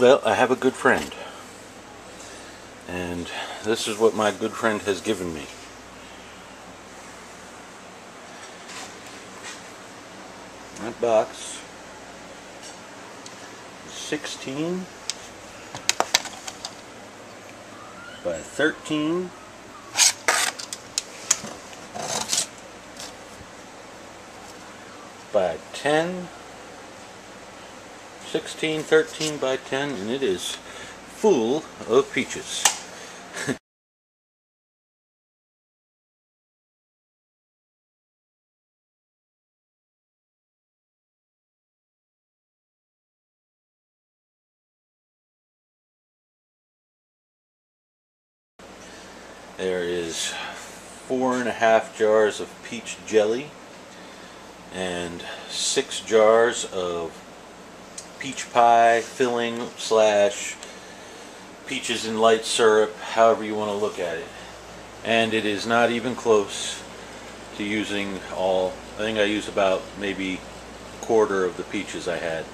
Well, I have a good friend. And this is what my good friend has given me. That box is 16 by 13 by 10 16 13 by 10 and it is full of peaches. There is four and a half jars of peach jelly and six jars of peach pie filling slash peaches in light syrup, however you want to look at it. And it is not even close to using all, I think I used about maybe a quarter of the peaches I had.